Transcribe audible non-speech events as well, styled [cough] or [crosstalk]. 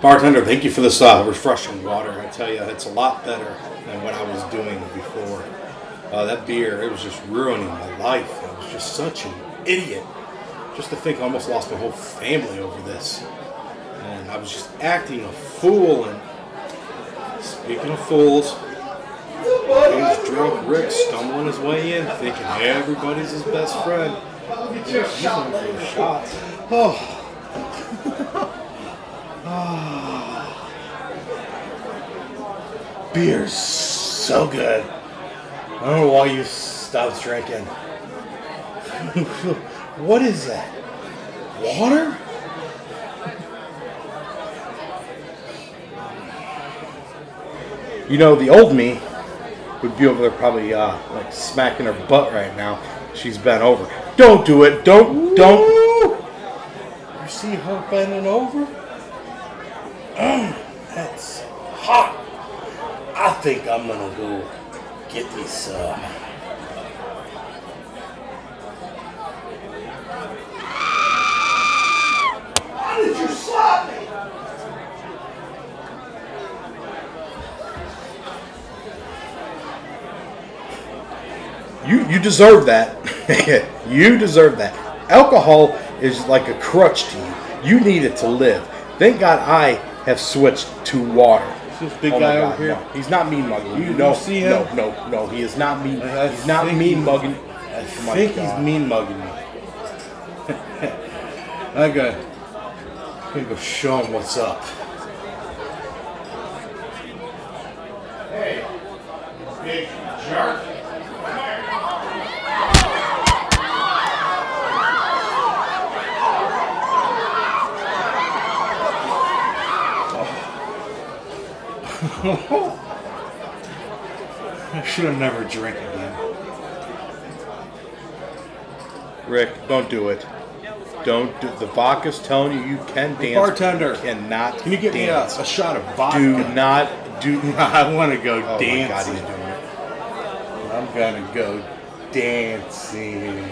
Bartender, thank you for this uh, refreshing water. I tell you, it's a lot better than what I was doing before. Uh, that beer, it was just ruining my life. I was just such an idiot. Just to think I almost lost my whole family over this. And I was just acting a fool. And speaking of fools, here's drunk Rick stumbling his way in, thinking everybody's his best friend. He's shots. Oh. [laughs] [sighs] Beer's so good. I don't know why you stopped drinking. [laughs] what is that? Water? You know, the old me would be over there probably uh, like smacking her butt right now. She's bent over. Don't do it. Don't. Don't. You see her bending over? Mm, that's hot. I think I'm gonna go get me some. Why did you slap me? You you deserve that. [laughs] you deserve that. Alcohol is like a crutch to you. You need it to live. Thank God I have switched to water. This big Oh my guy God, over here. no. He's not mean mugging. You- no, you see him? No, no, no. He is not mean. I he's not mean mugging. I Oh think God. he's mean mugging me. I got. I'm gonna go show him what's up. Hey, big jerk. I should have never drank again. Rick, don't do it. Don't do. The vodka's telling you you can dance. bartender, you cannot. Can you get dance. me a, a shot of vodka? Do not do. [laughs] I want to go Oh my God, dancing. he's doing it. I'm gonna go dancing.